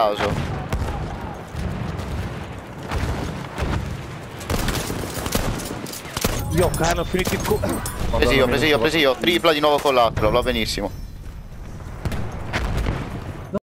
caso. Io cane, ho finito il co... preso io, preso io, preso io. Tripla di nuovo con l'altro, va benissimo.